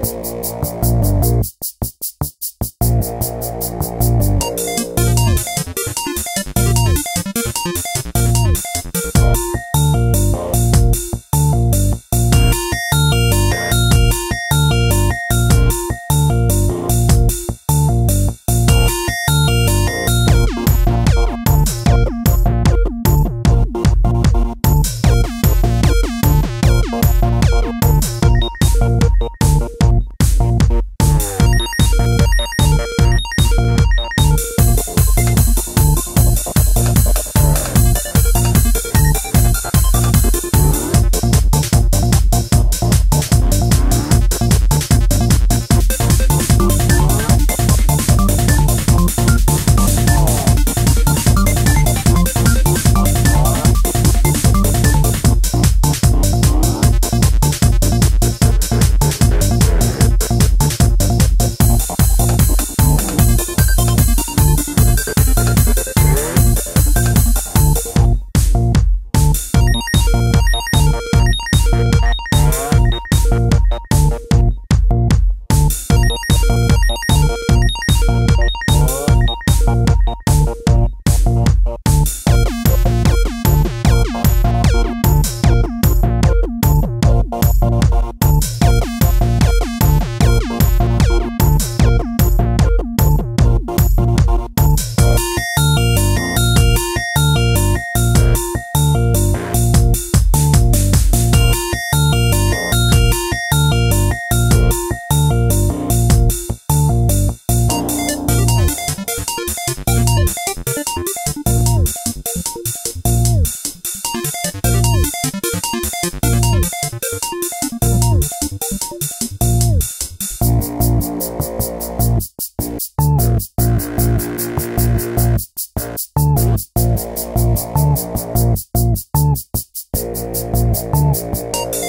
Thank you. you.